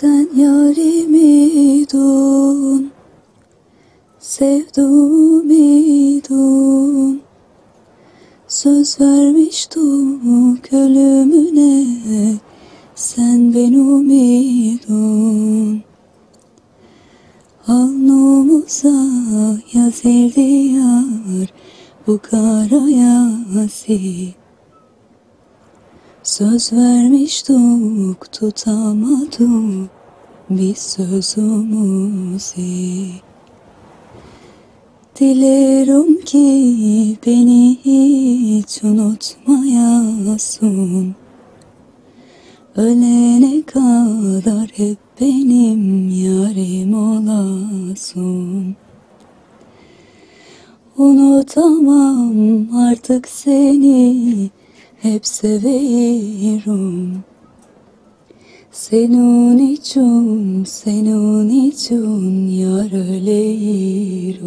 Sen yarimiydun, sevduğumiydun Söz vermiştik ölümüne, sen benumiydun Alnımıza yazıldı yar, bu kara yasi Söz vermiştik tutamadık biz sözümüzü Dilerim ki beni hiç unutmayasın. Ölene kadar hep benim yarim olasın. Unutamam artık seni hep severim Senun için, senun için yar öleyim.